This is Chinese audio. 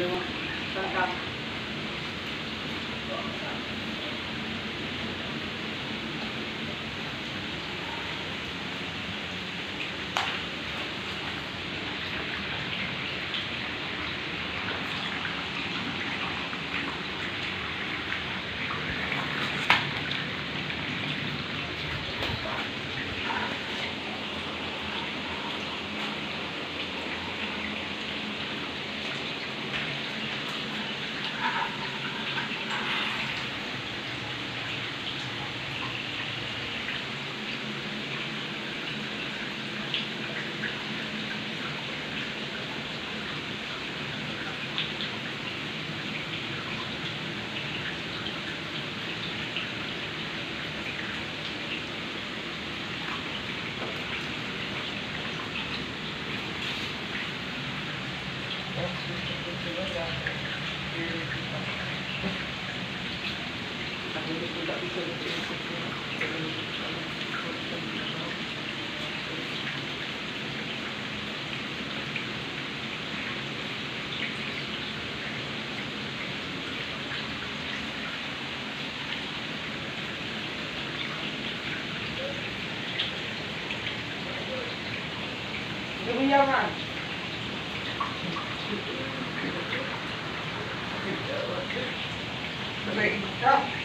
เรียกว่าการ 怎么样啊？the lady up.